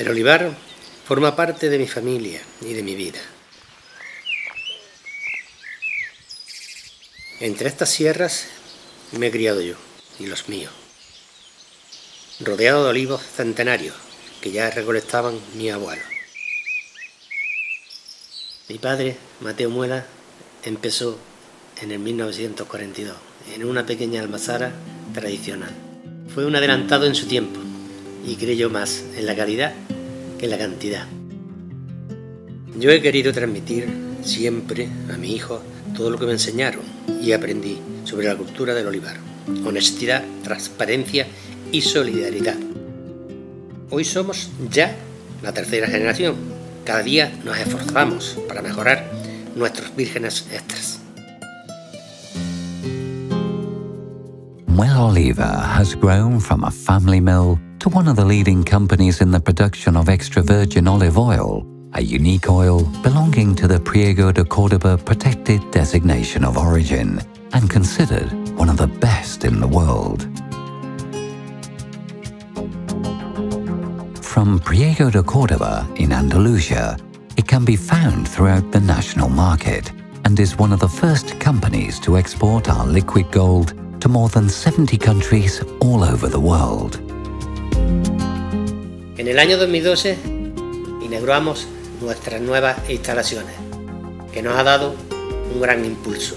El olivar forma parte de mi familia y de mi vida. Entre estas sierras me he criado yo y los míos, rodeado de olivos centenarios que ya recolectaban mi abuelo. Mi padre, Mateo Muela, empezó en el 1942 en una pequeña almazara tradicional. Fue un adelantado en su tiempo y creyó más en la calidad que la cantidad. Yo he querido transmitir siempre a mi hijo todo lo que me enseñaron y aprendí sobre la cultura del olivar. Honestidad, transparencia y solidaridad. Hoy somos ya la tercera generación. Cada día nos esforzamos para mejorar nuestros vírgenes extras. Well Oliva has grown from a family mill to one of the leading companies in the production of extra virgin olive oil, a unique oil belonging to the Priego de Cordoba protected designation of origin and considered one of the best in the world. From Priego de Cordoba in Andalusia, it can be found throughout the national market and is one of the first companies to export our liquid gold to more than 70 countries all over the world. En el año 2012 inauguramos nuestras nuevas instalaciones, que nos ha dado un gran impulso.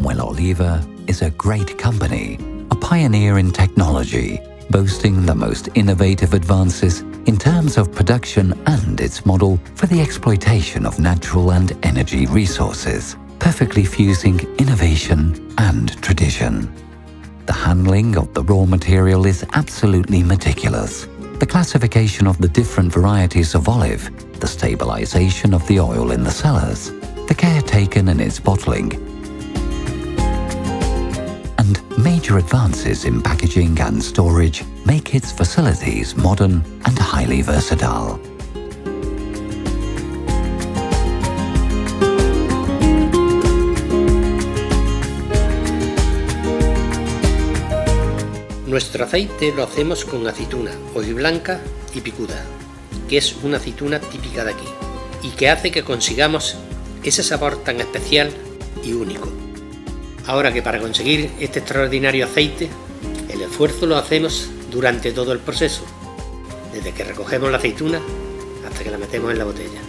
Mueloliva is a great company, a pioneer in technology, boasting the most innovative advances in terms of production and its model for the exploitation of natural and energy resources perfectly fusing innovation and tradition. The handling of the raw material is absolutely meticulous. The classification of the different varieties of olive, the stabilization of the oil in the cellars, the care taken in its bottling, and major advances in packaging and storage make its facilities modern and highly versatile. Nuestro aceite lo hacemos con aceituna, blanca y picuda, que es una aceituna típica de aquí y que hace que consigamos ese sabor tan especial y único. Ahora que para conseguir este extraordinario aceite, el esfuerzo lo hacemos durante todo el proceso, desde que recogemos la aceituna hasta que la metemos en la botella.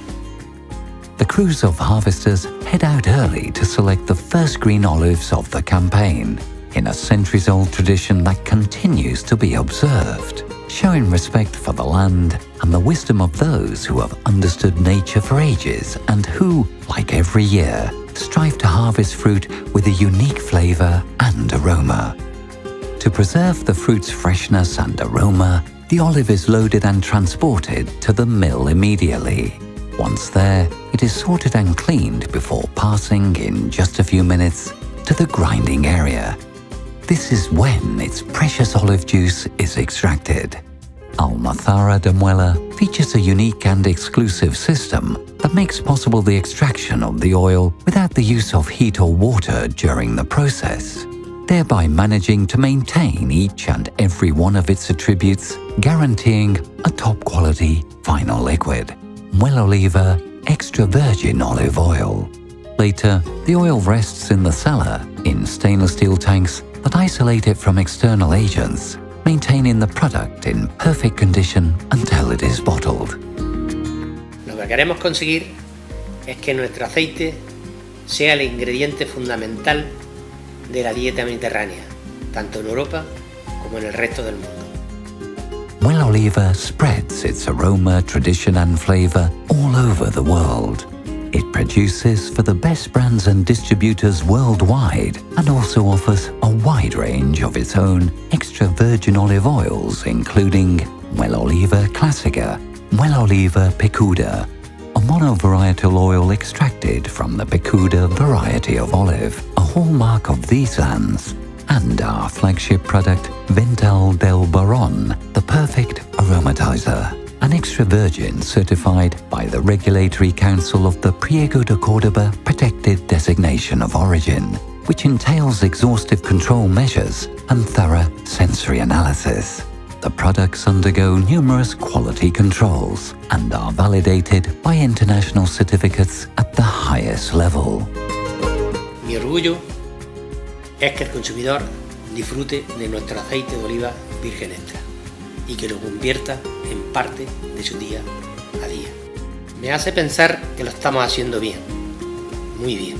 The crews of harvesters head out early to select the first green olives of the campaign in a centuries old tradition that continues to be observed, showing respect for the land and the wisdom of those who have understood nature for ages and who, like every year, strive to harvest fruit with a unique flavour and aroma. To preserve the fruit's freshness and aroma, the olive is loaded and transported to the mill immediately. Once there, it is sorted and cleaned before passing in just a few minutes to the grinding area this is when its precious olive juice is extracted. Almazara de Muela features a unique and exclusive system that makes possible the extraction of the oil without the use of heat or water during the process, thereby managing to maintain each and every one of its attributes, guaranteeing a top-quality final liquid. Muela Oliva Extra Virgin Olive Oil. Later, the oil rests in the cellar in stainless steel tanks but isolate it from external agents, maintaining the product in perfect condition until it is bottled. Lo que queremos conseguir es que nuestro aceite sea el ingrediente fundamental de la dieta mediterránea, tanto en Europa como en el resto del mundo. Mueloliva spreads its aroma, tradition and flavor all over the world. It produces for the best brands and distributors worldwide and also offers a wide range of its own extra virgin olive oils including Mueloliva Classica, Mueloliva Picuda, a monovarietal oil extracted from the Picuda variety of olive, a hallmark of these lands, and our flagship product Venta del Baron, the perfect aromatizer an extra virgin certified by the Regulatory Council of the Priego de Cordoba Protected Designation of Origin, which entails exhaustive control measures and thorough sensory analysis. the products undergo numerous quality controls and are validated by international certificates at the highest level. Mi orgullo es que el consumidor disfrute de nuestro aceite de oliva virgen extra y que lo convierta en parte de su día a día. Me hace pensar que lo estamos haciendo bien, muy bien.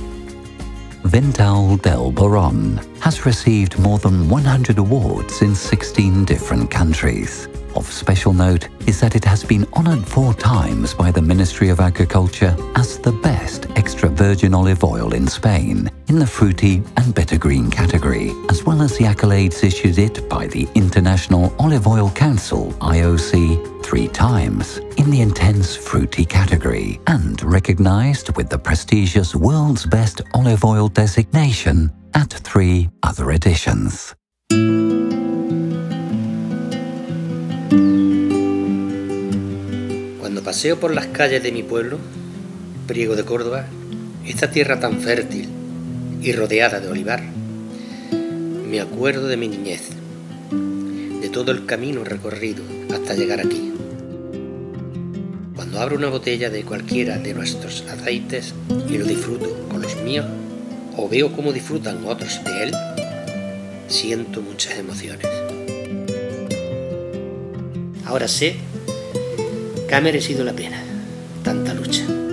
Vintal del Baron has received more than 100 awards in 16 different countries. Of special note is that it has been honoured four times by the Ministry of Agriculture as the best extra virgin olive oil in Spain in the fruity and bitter green category, as well as the accolades issued it by the International Olive Oil Council IOC three times in the intense fruity category and recognised with the prestigious World's Best Olive Oil designation at three other editions. Paseo por las calles de mi pueblo, Priego de Córdoba, esta tierra tan fértil y rodeada de olivar, me acuerdo de mi niñez, de todo el camino recorrido hasta llegar aquí. Cuando abro una botella de cualquiera de nuestros aceites y lo disfruto con los míos, o veo cómo disfrutan otros de él, siento muchas emociones. Ahora sé que ha merecido la pena tanta lucha.